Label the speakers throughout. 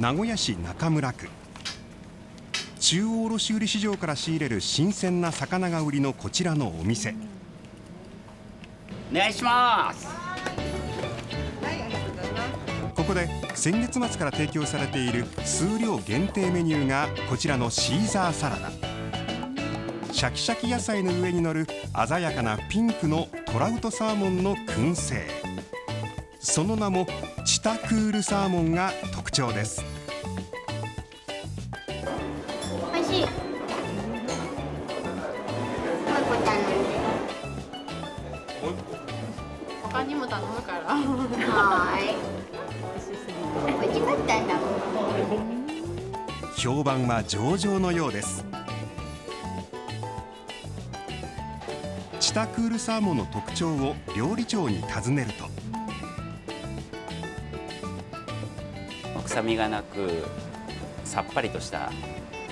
Speaker 1: 名古屋市中村区。中央卸売市場から仕入れる新鮮な魚が売りのこちらのお店。
Speaker 2: お願いします。
Speaker 1: ここで先月末から提供されている数量限定メニューがこちらのシーザーサラダ。シャキシャキ野菜の上に乗る鮮やかなピンクのトラウトサーモンの燻製。その名もチタクールサーモンが特徴です
Speaker 3: しい。もう一個頼んで。
Speaker 4: 他にも頼むから。
Speaker 3: はーい。美味しかったんだもん。
Speaker 1: 評判は上々のようですチタクールサーモンの特徴を料理長に尋ねると
Speaker 2: 臭みがなくさっぱりとした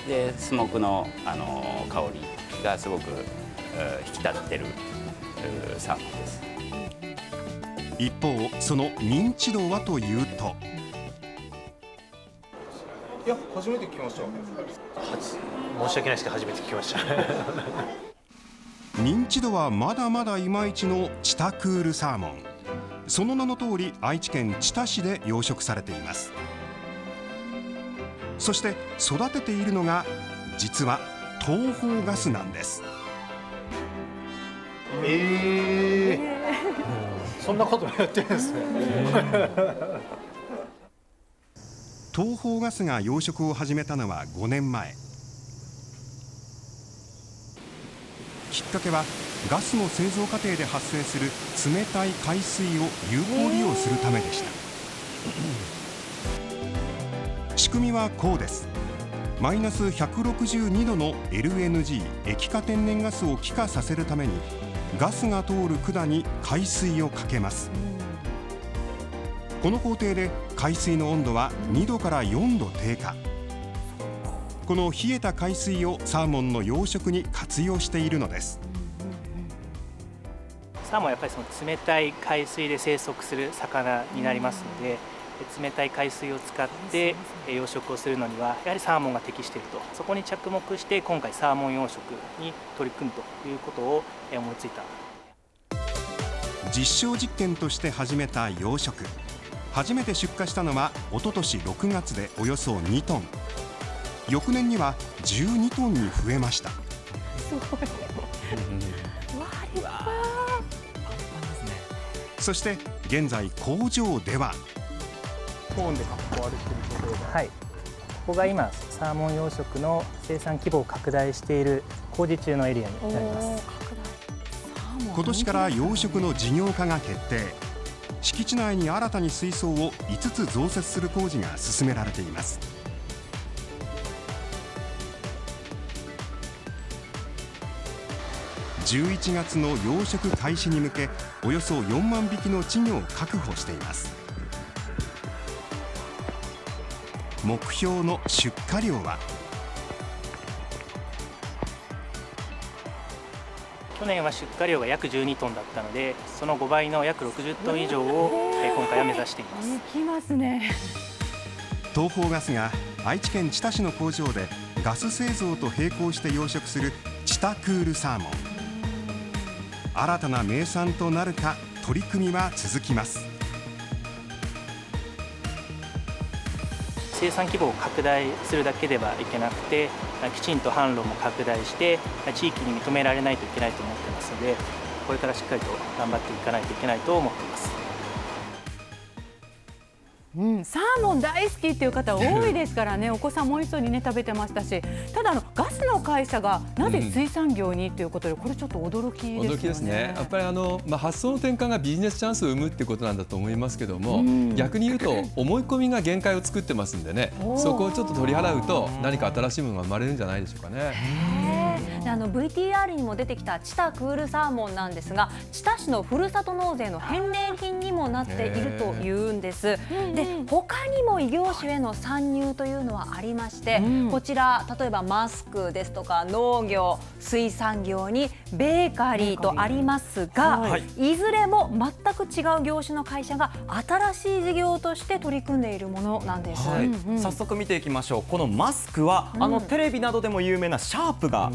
Speaker 2: でスモークのあの香りがすごくえー引き立ってるえーサーモンです。
Speaker 1: 一方その認知度はというと。
Speaker 5: いや初めて聞きました。
Speaker 6: 申し訳ないですけど初めて聞きました。
Speaker 1: 認知度はまだまだいまいちのチタクールサーモン。その名の通り愛知県知多市で養殖されていますそして育てているのが実は東方ガスなんです。
Speaker 6: ええ そんなこともやってるんですね。
Speaker 1: 東方ガスが養殖を始めたのは5年前。きっかけはガスの製造過程で発生する冷たい海水を有効利用するためでした。仕組みはこうです。マイナス162度の LNG 液化天然ガスを気化させるためにガスが通る管に海水をかけます。この工程で海水の温度は2度から4度低下。この冷えた海水をサーモンの養殖に活用しているのです。
Speaker 7: サーモンはやっぱりその冷たい海水で生息する魚になりますので、冷たい海水を使って養殖をするのにはやはりサーモンが適していると。そこに着目して今回サーモン養殖に取り組むということを思いついた。
Speaker 1: 実証実験として始めた養殖。初めて出荷したのはおととし6月でおよそ2トン。翌年には12トンに増えました。そして現在工場では
Speaker 5: コーンで囲われてるところが。
Speaker 7: はい。ここが今サーモン養殖の生産規模を拡大している工事中のエリアになります。
Speaker 1: 今年から養殖の事業化が決定。敷地内に新たに水槽を5つ増設する工事が進められています。11月の養殖開始に向けおよそ4万匹の稚魚を確保しています目標の出荷量は？
Speaker 7: 去年は出荷量が約12トンだったのでその5倍の約60トン以上をえー今回は目指しています。
Speaker 8: 行きますね。
Speaker 1: 東方ガスが愛知県知多市の工場でガス製造と並行して養殖するチタクールサーモン。新たな名産となるか取り組みは続きます
Speaker 7: 生産規模を拡大するだけではいけなくてきちんと販路も拡大して地域に認められないといけないと思ってますのでこれからしっかりと頑張っていかないといけないと思っています。
Speaker 8: うん、サーモン大好きっていう方多いですからね、お子さんも美味しそうにね食べてましたし、ただあのガスの会社がなぜ水産業にということで、これちょっと驚きですよね。
Speaker 9: 驚きですね。やっぱりあのまあ発想の転換がビジネスチャンスを生むってことなんだと思いますけども、
Speaker 8: うん
Speaker 9: 逆に言うと思い込みが限界を作ってますんでねそこをちょっと取り払うと何か新しいものが生まれるんじゃないでしょうかね。
Speaker 10: であの VTR にも出てきたチタクールサーモンなんですが知多市のふるさと納税の返礼品にもなっているというんです。で他にも異業種への参入というのはありまして、こちら例えばマスクですとか農業水産業にベーカリーとありますが、
Speaker 11: はい。
Speaker 10: いずれも全く違う業種の会社が新しい事業として取り組んでいるものなんです。
Speaker 11: はい。早速見ていきましょう。このマスクは、あのテレビなどでも有名なシャープが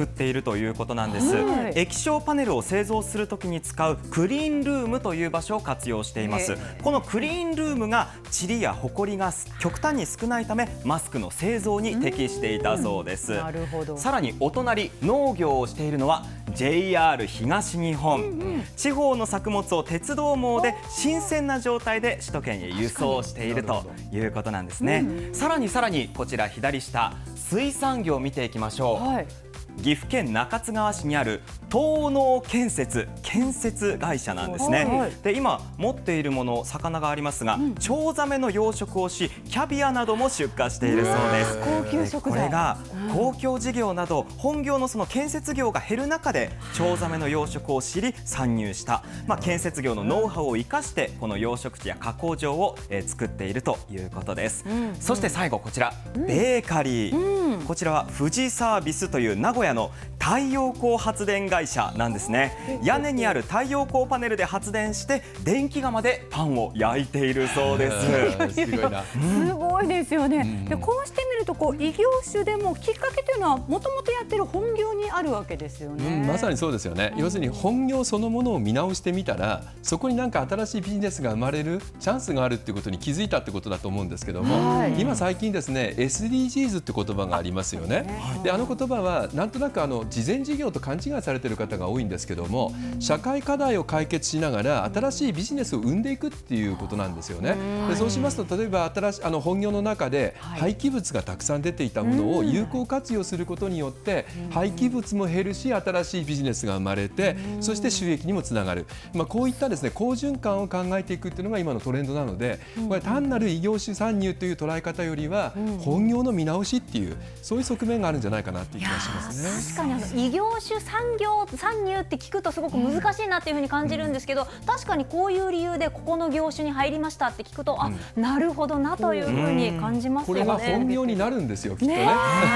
Speaker 11: 作っているということなんです、
Speaker 10: はい。
Speaker 11: 液晶パネルを製造するときに使うクリーンルームという場所を活用しています。
Speaker 10: へ
Speaker 11: このクリーンルームが塵や埃が極端に少ないためマスクの製造に適していたそうです。
Speaker 8: なるほど。
Speaker 11: さらにお隣農業をしているのは JR 東日本、地方の作物を鉄道網で新鮮な状態で首都圏へ輸送しているということなんですね、さらにさらにこちら左下水産業を見ていきましょう、
Speaker 8: はい
Speaker 11: 岐阜県中津川市にある東農建設建設会社なんですね、
Speaker 8: はい。
Speaker 11: で今持っているもの魚がありますが、チョウザメの養殖をしキャビアなども出荷しているそうです。
Speaker 8: 高級食材。
Speaker 11: これが公共事業など本業のその建設業が減る中でチョウザメの養殖を知り参入した、まあ、建設業のノウハウを生かしてこの養殖地や加工場を、えー作っているということです、そして最後こちら、ベーカリー、こちらは富士サービスという名古屋の太陽光発電会社なんですね。屋根にある太陽光パネルで発電して電気釜でパンを焼いているそうです。
Speaker 9: すごいな。
Speaker 8: すごいですよね。でこうしてみるとこう異業種でもきっかけというのはもともとやってる本業にあるわけですよね。
Speaker 9: うん、まさにそうですよね、要するに本業そのものを見直してみたらそこになんか新しいビジネスが生まれるチャンスがあるっていうことに気づいたってことだと思うんですけども、
Speaker 8: はい。
Speaker 9: 今最近ですね SDGs って言葉がありますよね。であの言葉はなんとなくあの事前事業と勘違いされてる方が多いんですけども社会課題を解決しながら新しいビジネスを生んでいくっていうことなんですよね。でそうしますと例えば新しいあの本業の中で廃棄物がたくさん出ていたものを有効活用することによって廃棄物も減るし新しいビジネスが生まれてそして収益にもつながる、まあ、こういったですね好循環を考えていくっていうのが今のトレンドなのでこれ単なる異業種参入という捉え方よりは本業の見直しっていうそういう側面があるんじゃないかなっていう気がしますね。
Speaker 10: 異業種産業参入って聞くとすごく難しいなっていうふうに感じるんですけど、確かにこういう理由でここの業種に入りましたって聞くと、あなるほどなというふうに感じます
Speaker 9: こ
Speaker 10: よね。
Speaker 9: れが本業になるんですよきっとね。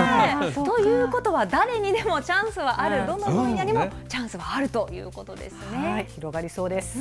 Speaker 10: ということは誰にでもチャンスはある、どの分野にもチャンスはあるということですね。
Speaker 8: はい、広がりそうです。